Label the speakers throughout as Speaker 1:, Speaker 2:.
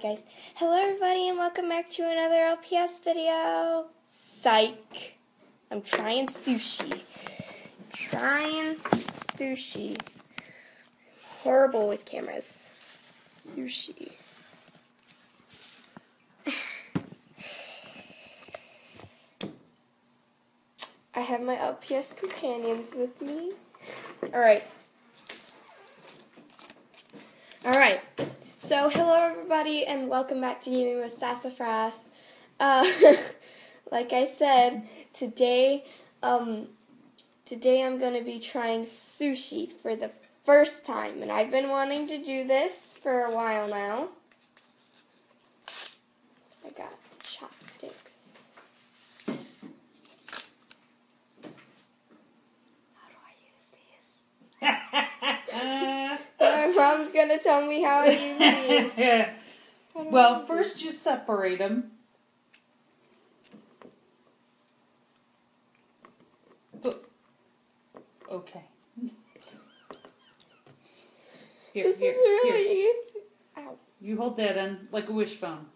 Speaker 1: Sorry, guys. Hello, everybody, and welcome back to another LPS video. Psych. I'm trying sushi. Trying sushi. Horrible with cameras. Sushi. I have my LPS companions with me. Alright. Alright. So, hello everybody, and welcome back to Gaming with Sassafrass. Uh, like I said, today, um, today I'm going to be trying sushi for the first time, and I've been wanting to do this for a while now. I got chopsticks. How do I use these? My mom's gonna tell me how I use these. I
Speaker 2: well, first you separate them. Okay. Here,
Speaker 1: This
Speaker 2: here,
Speaker 1: is really
Speaker 2: here.
Speaker 1: easy. Ow.
Speaker 2: You hold that in like a wishbone.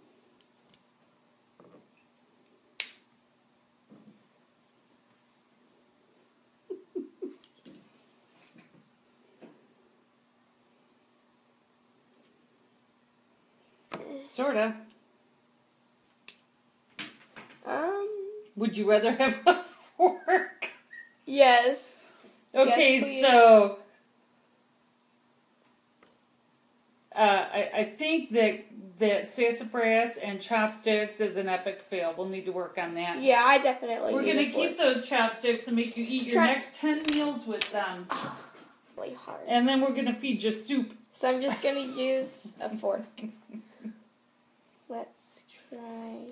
Speaker 2: Sorta.
Speaker 1: Um.
Speaker 2: Would you rather have a fork?
Speaker 1: Yes.
Speaker 2: Okay,
Speaker 1: please.
Speaker 2: so uh, I, I think that that sassafrass and chopsticks is an epic fail. We'll need to work on that.
Speaker 1: Yeah, I definitely.
Speaker 2: We're gonna keep those chopsticks and make you eat your
Speaker 1: Try-
Speaker 2: next ten meals with them,
Speaker 1: really hard.
Speaker 2: and then we're gonna feed you soup.
Speaker 1: So I'm just gonna use a fork. Let's try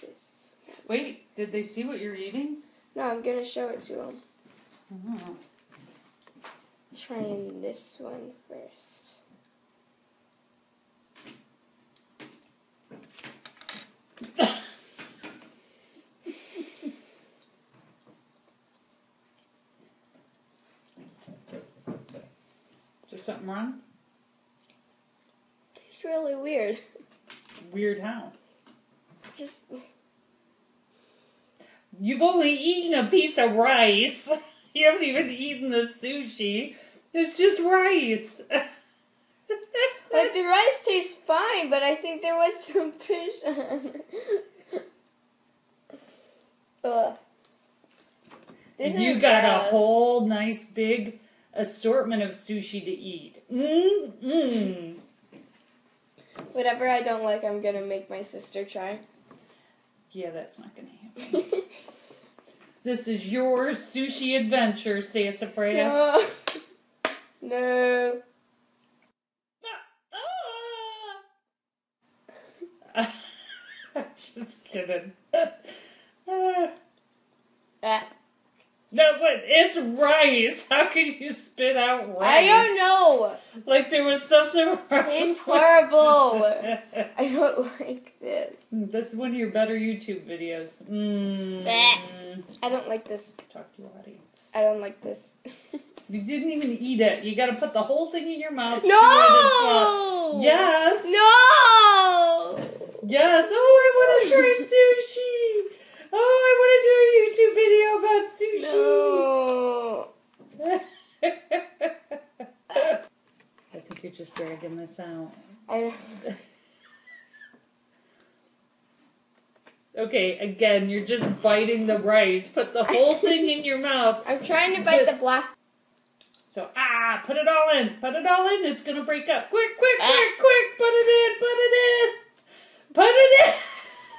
Speaker 1: this.
Speaker 2: Wait, did they see what you're eating?
Speaker 1: No, I'm gonna show it to them.
Speaker 2: Oh. Mm-hmm.
Speaker 1: Trying this one first.
Speaker 2: Is there something wrong?
Speaker 1: It's really weird.
Speaker 2: Weird how?
Speaker 1: Just
Speaker 2: You've only eaten a piece of rice. You haven't even eaten the sushi. It's just rice.
Speaker 1: like the rice tastes fine, but I think there was some fish on. Ugh. This
Speaker 2: And you got a whole nice big assortment of sushi to eat. Mm mm.
Speaker 1: Whatever I don't like, I'm gonna make my sister try.
Speaker 2: Yeah, that's not gonna happen. this is your sushi adventure, Sassafrass.
Speaker 1: no. no.
Speaker 2: Just kidding. Uh,
Speaker 1: Ah.
Speaker 2: That's what it's rice. How could you spit out rice?
Speaker 1: I don't know.
Speaker 2: Like there was something wrong.
Speaker 1: It's horrible. I don't like this.
Speaker 2: this is one of your better YouTube videos. Mm.
Speaker 1: I don't like this.
Speaker 2: Talk to your audience.
Speaker 1: I don't like this.
Speaker 2: You didn't even eat it. You gotta put the whole thing in your mouth. chew it, and swallow.
Speaker 1: no.
Speaker 2: Yes.
Speaker 1: No.
Speaker 2: Yes. Oh, I want to try sushi. Oh, I want to do a YouTube video about sushi.
Speaker 1: No.
Speaker 2: I think you're just dragging this out.
Speaker 1: I.
Speaker 2: Okay, again, you're just biting the rice. Put the whole thing in your mouth.
Speaker 1: I'm trying to bite the black.
Speaker 2: So, ah, put it all in. Put it all in. It's gonna break up. Quick, quick,
Speaker 1: Ah.
Speaker 2: quick, quick. Put it in. Put it in. Put it in.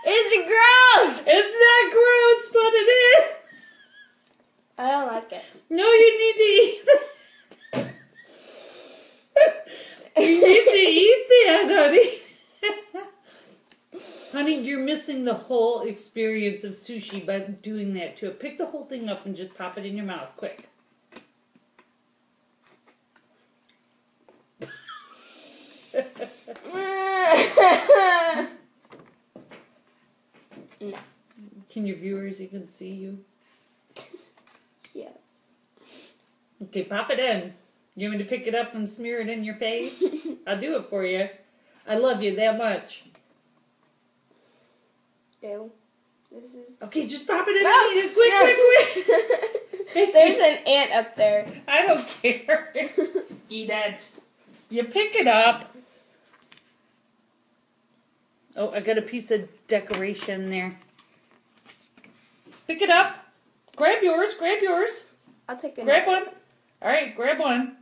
Speaker 1: It's gross.
Speaker 2: It's not gross. Put it in.
Speaker 1: I don't like it.
Speaker 2: No, you need to eat. you need to eat that, honey. honey, you're missing the whole experience of sushi by doing that to it. Pick the whole thing up and just pop it in your mouth, quick.
Speaker 1: no.
Speaker 2: Can your viewers even see you?
Speaker 1: Yes.
Speaker 2: Okay, pop it in. You want me to pick it up and smear it in your face? I'll do it for you. I love you that much.
Speaker 1: Ew. This is.
Speaker 2: Okay, just pop it in.
Speaker 1: No,
Speaker 2: Quick, quick, quick.
Speaker 1: There's an ant up there.
Speaker 2: I don't care. Eat it. You pick it up. Oh, I got a piece of decoration there. Pick it up. Grab yours. Grab yours.
Speaker 1: I'll take it.
Speaker 2: Grab one. All right, grab one.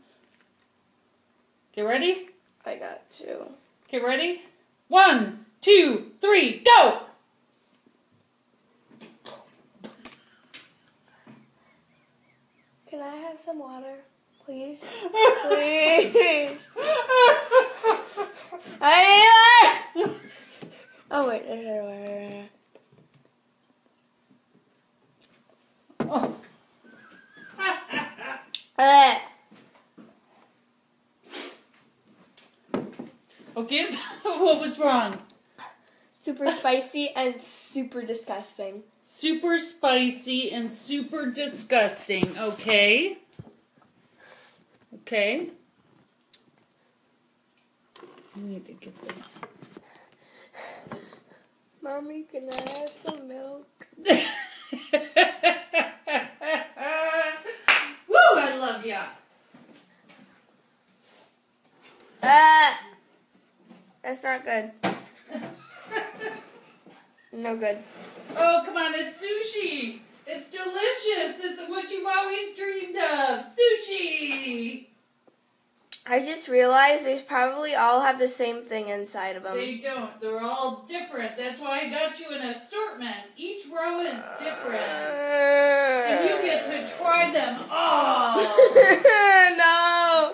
Speaker 2: Get ready.
Speaker 1: I got two.
Speaker 2: Get ready. One, two, three, go.
Speaker 1: Can I have some water, please? Please. I need water. Oh wait, there's water.
Speaker 2: Oh.
Speaker 1: Uh,
Speaker 2: Okay, so what was wrong?
Speaker 1: Super spicy and super disgusting.
Speaker 2: Super spicy and super disgusting. Okay. Okay. I need to get this.
Speaker 1: Mommy, can I have some milk?
Speaker 2: Woo! I love ya.
Speaker 1: Ah, that's not good. No good.
Speaker 2: Oh, come on, it's sushi. It's delicious. It's what you've always dreamed of. Sushi.
Speaker 1: I just realized they probably all have the same thing inside of them.
Speaker 2: They don't. They're all different. That's why I got you an assortment. Each row is different. And you get to try them all.
Speaker 1: no.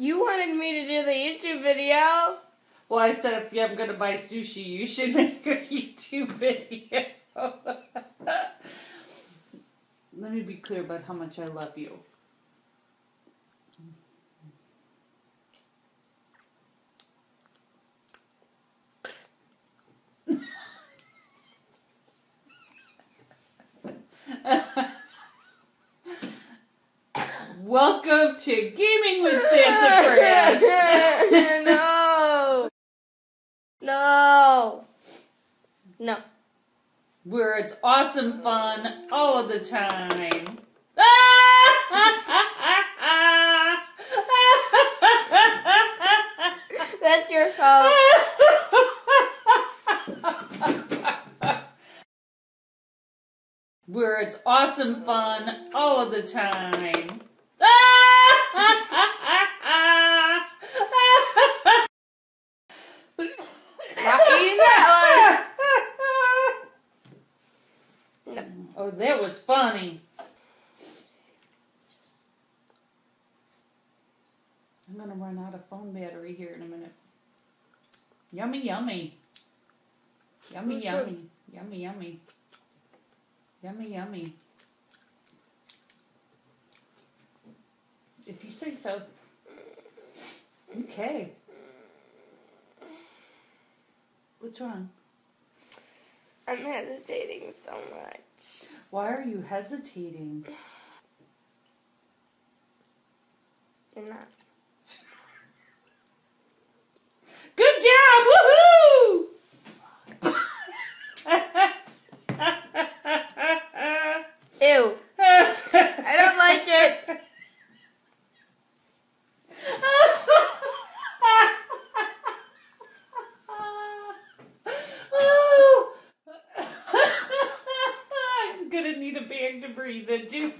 Speaker 1: You wanted me to do the YouTube video.
Speaker 2: well, I said if I'm to buy sushi, you should make a YouTube video. Let me be clear about how much I love you. Welcome to Gaming with Sassafrass.
Speaker 1: no. No. No.
Speaker 2: where it's awesome fun all of the time.
Speaker 1: That's your fault.
Speaker 2: where it's awesome fun all of the time.
Speaker 1: Not eating that one. No.
Speaker 2: Oh, that was funny. I'm gonna run out of phone battery here in a minute. Yummy, yummy. Yummy, yummy. Yummy, yummy. Yummy, yummy. If you say so. Okay. What's wrong?
Speaker 1: I'm hesitating so much.
Speaker 2: Why are you hesitating?
Speaker 1: You're not.
Speaker 2: Good job! Woohoo!
Speaker 1: Ew. I don't like it.
Speaker 2: Oh. I'm gonna need bag to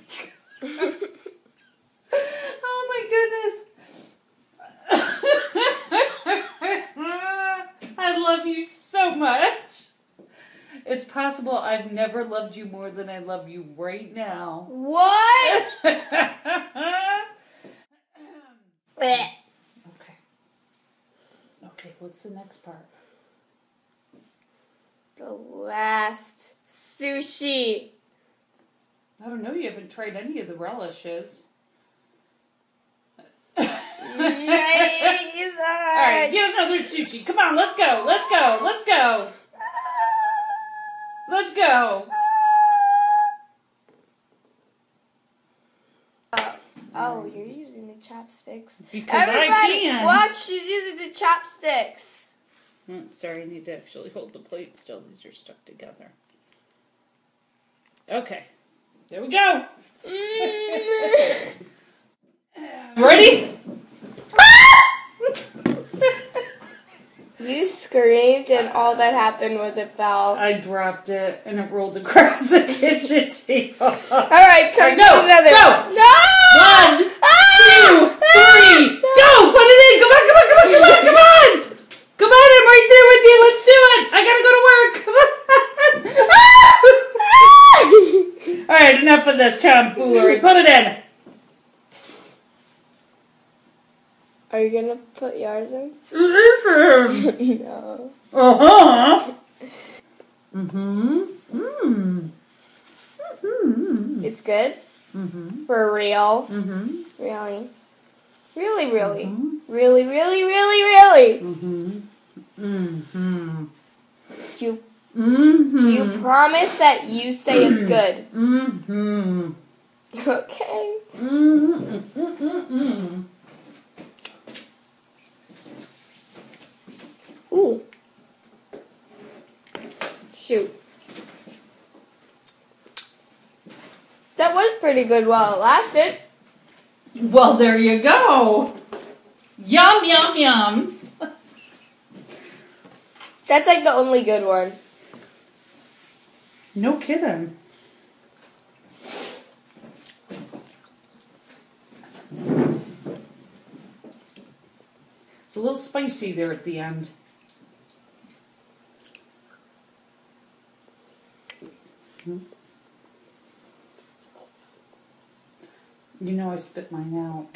Speaker 2: oh my goodness. I love you so much. It's possible I've never loved you more than I love you right now.
Speaker 1: What?
Speaker 2: Okay. Okay, what's the next part?
Speaker 1: the last sushi.
Speaker 2: I don't know, you haven't tried any of the relishes.
Speaker 1: Nice.
Speaker 2: Alright, get another sushi. Come on, let's go, let's go, let's go. Let's go.
Speaker 1: Oh, oh, you're using the chopsticks.
Speaker 2: Because I
Speaker 1: Everybody,
Speaker 2: can.
Speaker 1: watch! She's using the chopsticks.
Speaker 2: Oh, sorry, I need to actually hold the plate still. These are stuck together. Okay. There we go.
Speaker 1: Mm.
Speaker 2: Ready?
Speaker 1: you screamed, and all that happened was it fell.
Speaker 2: I dropped it and it rolled across the kitchen table.
Speaker 1: All right, come
Speaker 2: Alright, go,
Speaker 1: to another.
Speaker 2: go.
Speaker 1: No!
Speaker 2: One,
Speaker 1: Ah!
Speaker 2: two, three, go! Put it in! Come on, come on, come on, come on, come on! Come on, I'm right there with you. Let's do it. I gotta go to work. Come on. All right, enough of this tomfoolery. Put it in.
Speaker 1: Are you gonna put yours in? No.
Speaker 2: Uh huh. Mhm. Mm. Mhm.
Speaker 1: It's good
Speaker 2: Mm-hmm.
Speaker 1: for real.
Speaker 2: Mm-hmm.
Speaker 1: Really, really, really,
Speaker 2: Mhm.
Speaker 1: really, really, really, really.
Speaker 2: Mhm. Mhm.
Speaker 1: Do you
Speaker 2: Mhm.
Speaker 1: do you promise that you say it's good?
Speaker 2: Mm-hmm.
Speaker 1: Okay.
Speaker 2: Mhm. Mhm.
Speaker 1: Ooh. Shoot. That was pretty good while it lasted.
Speaker 2: Well, there you go. Yum yum yum.
Speaker 1: That's like the only good one.
Speaker 2: No kidding. It's a little spicy there at the end. Hmm. You know I spit mine out.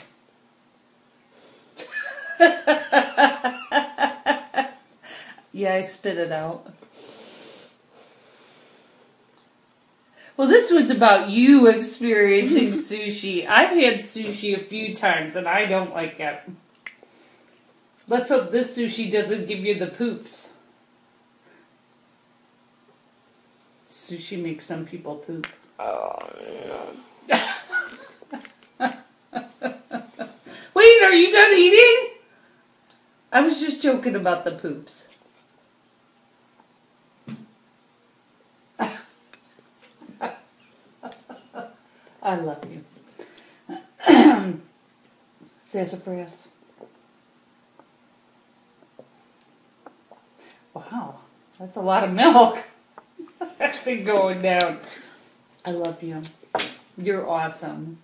Speaker 2: yeah, I spit it out. Well, this was about you experiencing sushi. I've had sushi a few times and I don't like it. Let's hope this sushi doesn't give you the poops. Sushi makes some people poop.
Speaker 1: Oh no.
Speaker 2: Wait, are you done eating? I was just joking about the poops. I love you. Sassafrass. Wow, that's a lot of milk. That's been going down. I love you. You're awesome.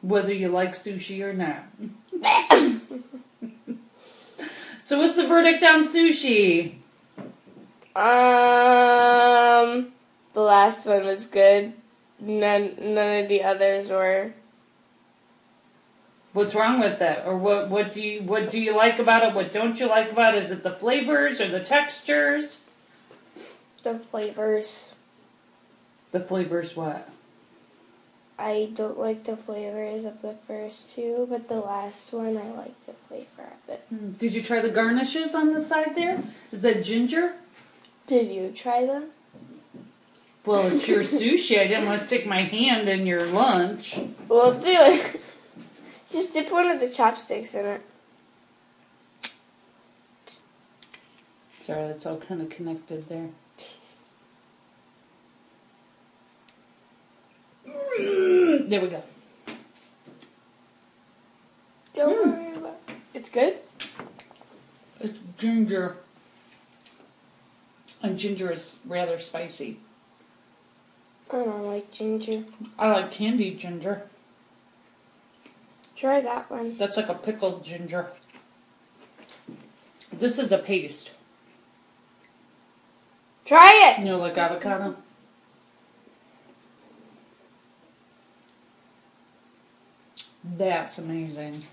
Speaker 2: Whether you like sushi or not. So what's the verdict on sushi?
Speaker 1: Um, the last one was good. None, none of the others were.
Speaker 2: What's wrong with it? Or what what do you what do you like about it? What don't you like about it? Is it the flavors or the textures?
Speaker 1: The flavors.
Speaker 2: The flavors what?
Speaker 1: I don't like the flavors of the first two, but the last one I like the flavor of it.
Speaker 2: Hmm, Did you try the garnishes on the side there? Is that ginger?
Speaker 1: Did you try them?
Speaker 2: Well, it's your sushi. I didn't want to stick my hand in your lunch.
Speaker 1: We'll do it. Just dip one of the chopsticks in it.
Speaker 2: Sorry, that's all kind of connected there. There we go.
Speaker 1: Don't mm. worry about it. It's good?
Speaker 2: It's ginger. And ginger is rather spicy.
Speaker 1: I don't like ginger.
Speaker 2: I like candied ginger.
Speaker 1: Try that one.
Speaker 2: That's like a pickled ginger. This is a paste.
Speaker 1: Try it.
Speaker 2: You know, like avocado. That's amazing.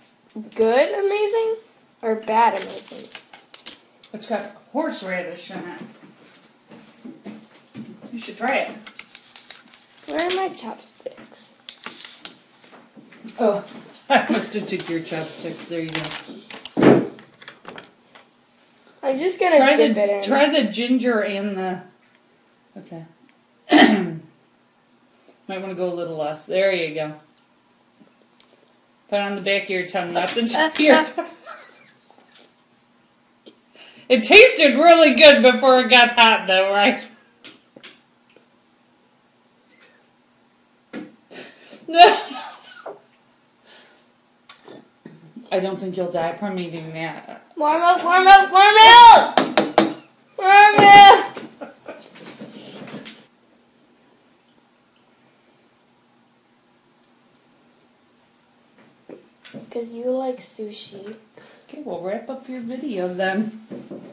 Speaker 1: Good amazing or bad amazing?
Speaker 2: It's got horseradish in it. You should try it.
Speaker 1: Where are my chopsticks?
Speaker 2: Oh, I must have took your chopsticks. There you go.
Speaker 1: I'm just gonna
Speaker 2: Try
Speaker 1: dip
Speaker 2: the
Speaker 1: it in.
Speaker 2: try the ginger and the. Okay. Might want to go a little less. There you go. Put it on the back of your tongue, not the tip of your tongue. It tasted really good before it got hot, though, right? I don't think you'll die from eating that.
Speaker 1: More milk, more milk, more milk! More milk! Because you like sushi.
Speaker 2: Okay, we'll wrap up your video then.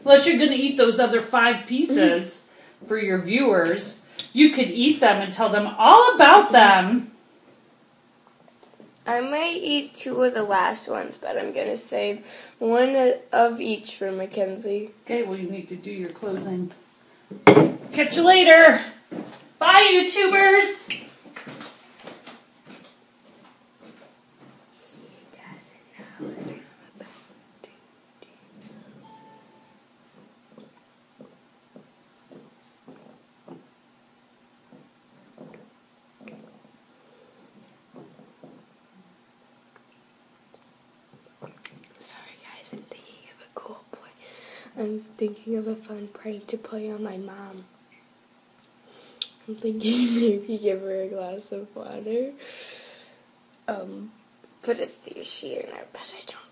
Speaker 2: Unless you're going to eat those other five pieces for your viewers, you could eat them and tell them all about them.
Speaker 1: I might eat two of the last ones, but I'm going to save one of each for Mackenzie.
Speaker 2: Okay, well, you need to do your closing. Catch you later. Bye, YouTubers.
Speaker 1: She doesn't know what I'm about to do. Sorry guys, I'm thinking of a cool play. I'm thinking of a fun prank to play on my mom. I'm thinking maybe give her a glass of water. Um, put a sushi in it, but I don't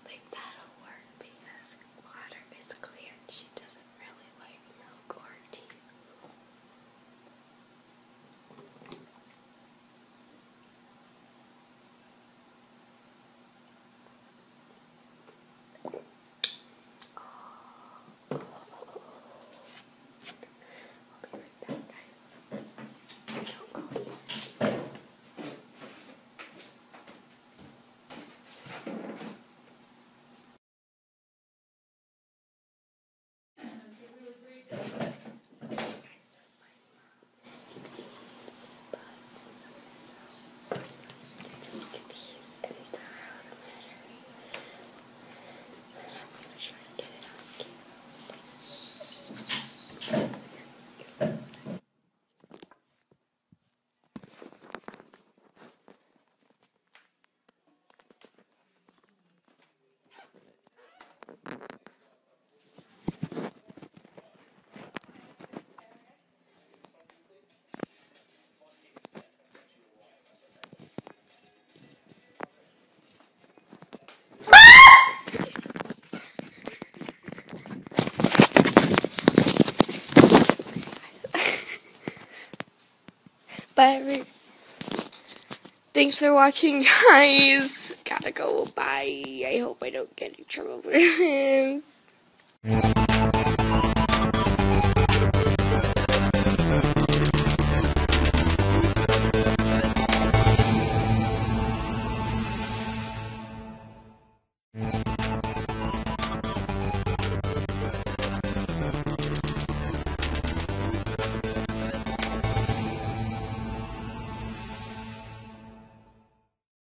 Speaker 1: Every- Thanks for watching, guys. Gotta go. Bye. I hope I don't get in trouble for this.